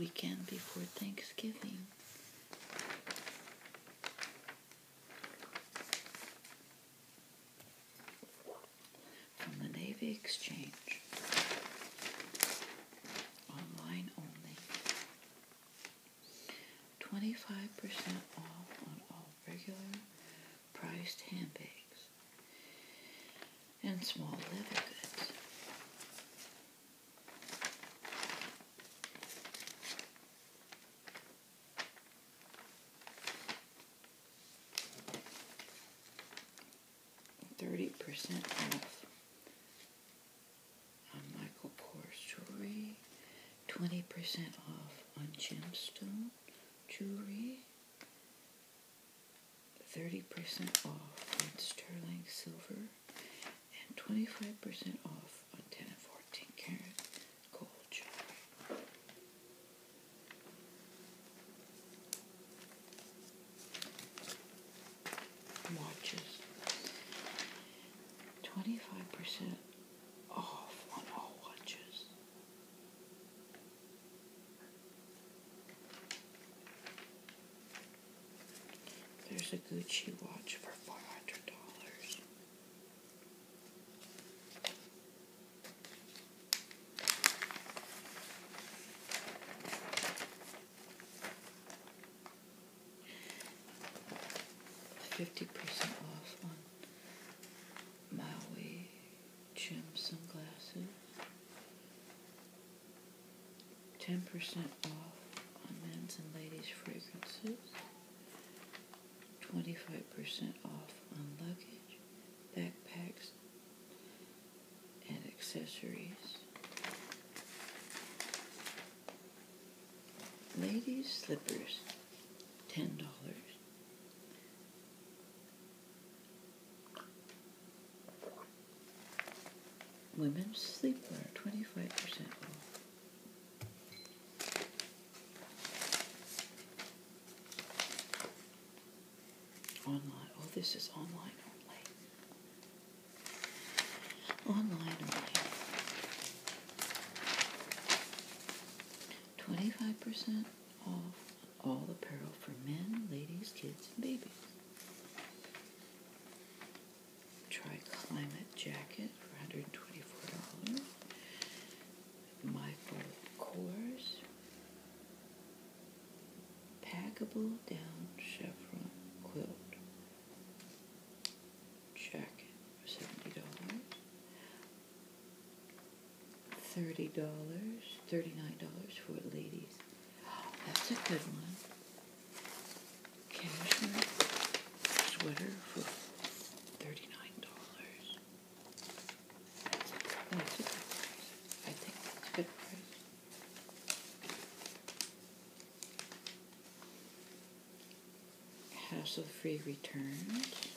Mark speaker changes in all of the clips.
Speaker 1: weekend before Thanksgiving. From the Navy Exchange. Online only. 25% off on all regular priced handbags and small leather goods. 20% off on gemstone jewelry, 30% off on sterling silver, and 25% off on 10 and 14 karat gold jewelry. Watches. 25% A Gucci watch for four hundred dollars. Fifty percent off on Maui Jim sunglasses. Ten percent off on men's and ladies fragrances. Twenty-five percent off on luggage, backpacks, and accessories. Ladies slippers, ten dollars. Women's sleepwear, twenty-five percent off. Online. Oh, this is online only. Online only. Twenty-five percent off all apparel for men, ladies, kids, and babies. Try climate jacket for $124. Michael Kors. Packable down chevron $30, $39 for ladies. That's a good one. Cashmere sweater for $39. That's that's a good price. I think that's a good price. Hassle-free returns.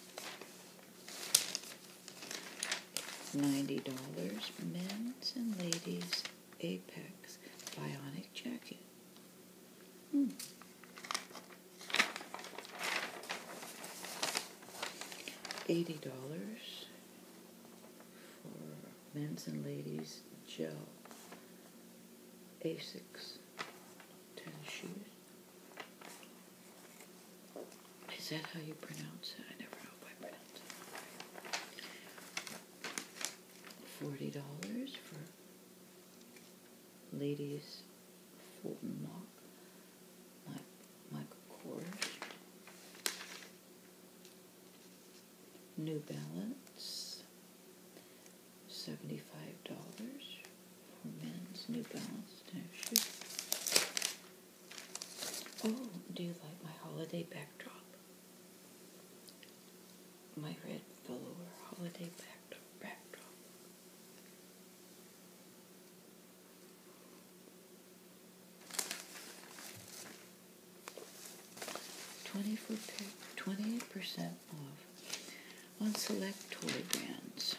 Speaker 1: Ninety dollars, men's and ladies Apex Bionic jacket. Hmm. Eighty dollars for men's and ladies gel Asics tennis shoes. Is that how you pronounce it? I never know if I pronounce it right. Forty dollars for ladies Fulton Mock, Mi- Michael Kors. New Balance, seventy-five dollars for men's New Balance tennis shoes. Oh, do you like my holiday backdrop? My red velour holiday backdrop. Twenty-four twenty-eight percent off on select toy brands.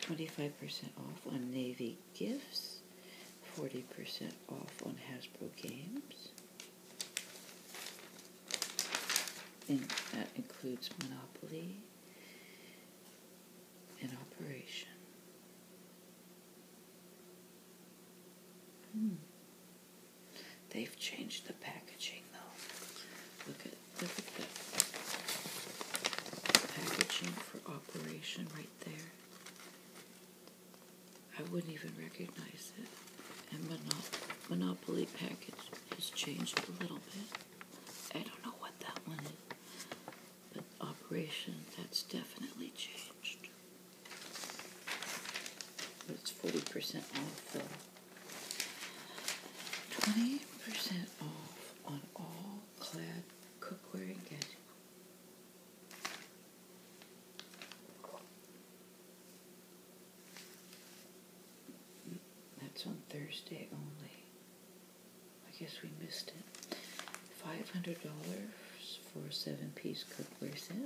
Speaker 1: Twenty-five percent off on Navy gifts. Forty percent off on Hasbro games. And that includes Monopoly and Operation. Hmm. They've changed the packaging though. Look at look at the packaging for operation right there. I wouldn't even recognize it. And Monop- Monopoly package has changed a little bit. I don't know what that one is. But operation, that's definitely changed. But it's 40% off though. 20% off on all clad cookware and gadgets. That's on Thursday only. I guess we missed it. $500 for a seven piece cookware set.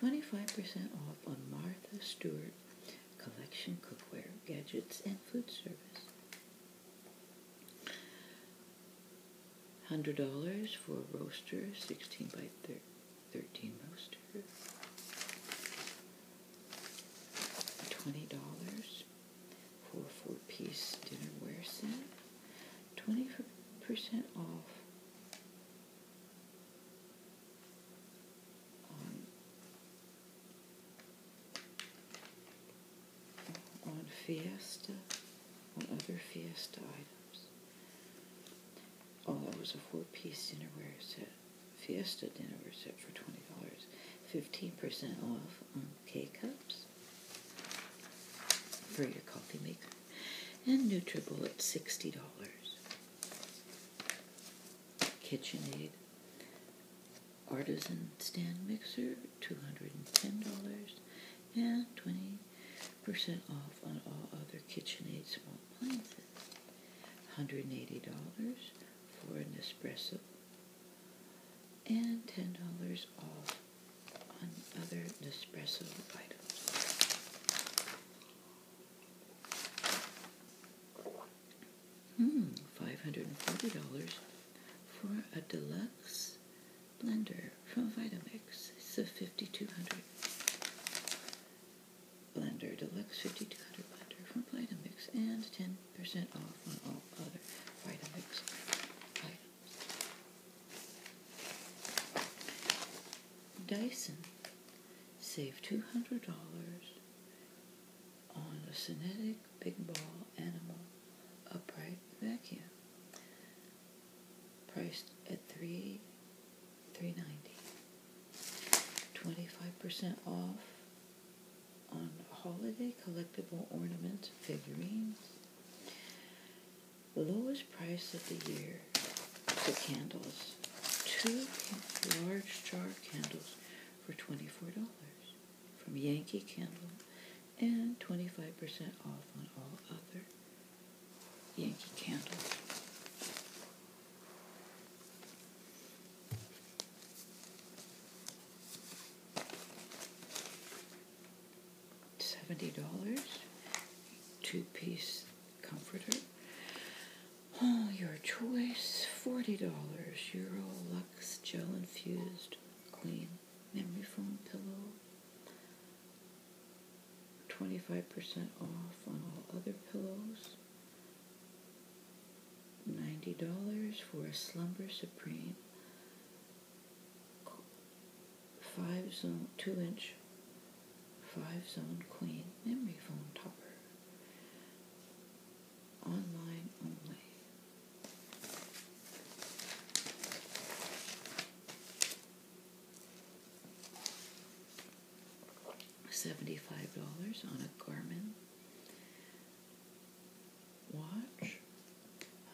Speaker 1: 25% off on Martha Stewart collection cookware, gadgets, and food service. $100 for a roaster, 16 by thir- 13 roaster. $20 for a four piece dinnerware set. 20% off on, on Fiesta, on other Fiesta items. Was a four piece dinnerware set. Fiesta dinnerware set for $20. 15% off on K cups for your coffee maker. And NutriBullet, $60. KitchenAid artisan stand mixer, $210. And 20% off on all other KitchenAid small appliances. $180 for a Nespresso. And $10 off on other Nespresso items. Hmm, $540 for a deluxe blender from Vitamix. It's a 5200 blender, deluxe 5200 blender from Vitamix, and 10% off on all other Vitamix items. Dyson, save $200 on a Cinetic Big Ball Animal Upright Vacuum, priced at three three ninety. Twenty five percent off on holiday collectible ornament figurines. Lowest price of the year for candles. Two large jar candles for twenty-four dollars from Yankee Candle and twenty-five percent off on all other Yankee candles. Seventy dollars, two-piece comforter. Oh, your choice. Forty dollars. Euro Lux Gel Infused 25% off on all other pillows. $90 for a Slumber Supreme 5 zone 2 inch 5 zone queen memory foam topper. Online $75 on a Garmin watch,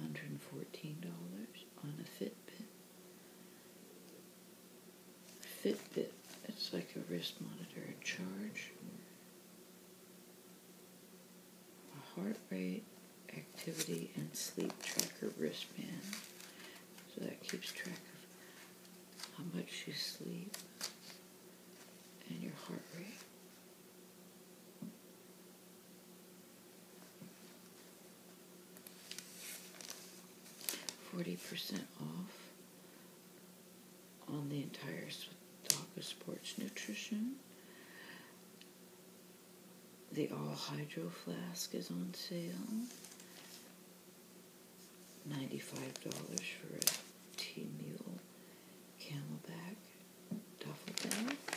Speaker 1: $114 on a Fitbit. Fitbit, it's like a wrist monitor, a charge, a heart rate, activity, and sleep tracker wristband. So that keeps track of how much you sleep and your heart rate. Forty percent off on the entire of sports nutrition. The all hydro flask is on sale. ninety-five dollars for a T Mule CamelBak duffel bag.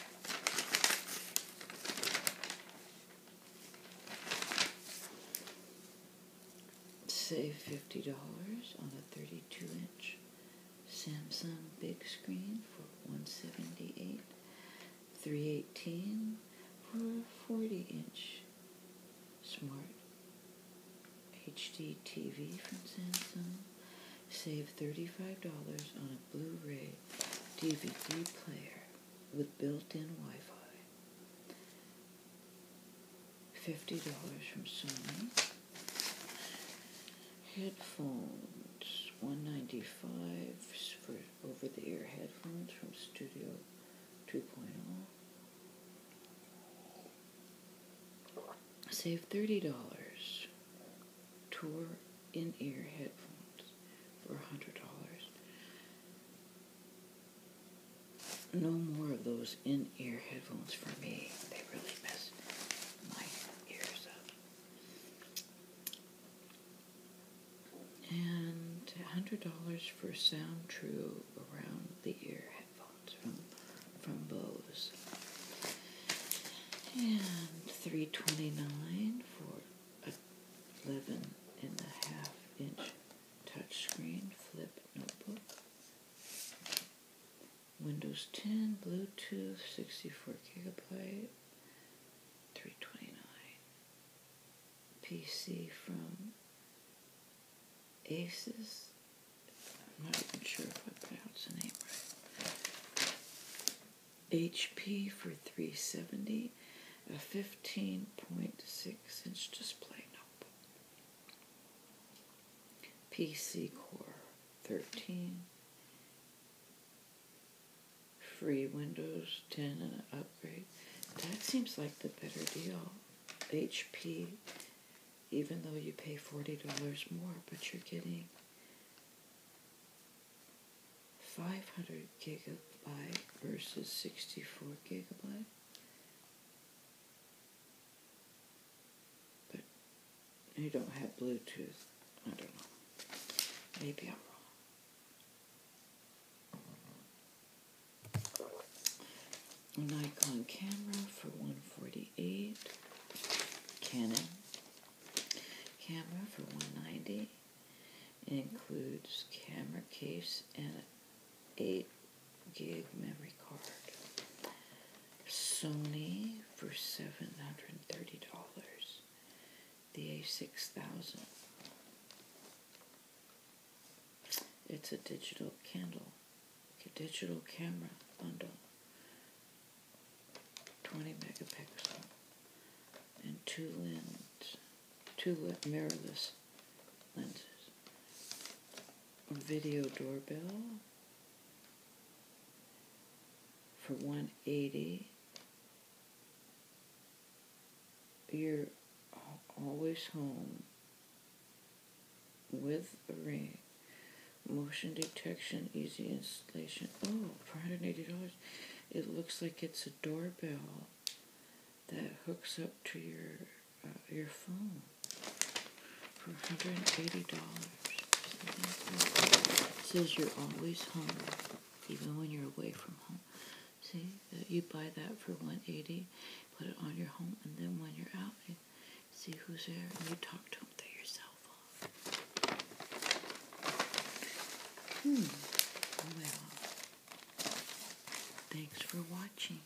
Speaker 1: Save fifty dollars on a thirty-two inch Samsung big screen for one seventy-eight. Three eighteen for a forty inch smart HD TV from Samsung. Save $35 on a Blu-ray DVD player with built-in Wi-Fi. $50 from Sony. Headphones, 195 for over-the-ear headphones from Studio 2.0. Save $30 tour in-ear headphones for $100. No more of those in-ear headphones for me. They really mess my ears up. And $100 for SoundTrue around the ear headphones from from Bose. And 329 for 11 and a half inch touchscreen flip notebook. Windows 10, Bluetooth, 64 gigabyte, 329. PC from Asus. Sure if I pronounced the name right. HP for 370, a 15.6 inch display. PC Core 13, free Windows 10 and an upgrade. That seems like the better deal. HP, even though you pay $40 more, but you're getting 500 gigabyte versus 64 gigabyte. But you don't have Bluetooth. I don't know. Maybe I'm wrong. Nikon camera for 148. Canon camera for 190. It includes camera case and an 8 gig memory card. Sony for $730. The A6000. It's a digital candle, a digital camera bundle, 20 megapixel, and two lens, two mirrorless lenses. Video doorbell for 180. You're always home with a ring motion detection, easy installation. Oh, for $180, it looks like it's a doorbell that hooks up to your uh, your phone for $180. It says you're always home, even when you're away from home. See, you buy that for 180 put it on your home, and then when you're out, you see who's there, and you talk to them through your cell phone. Hmm. Well, thanks for watching.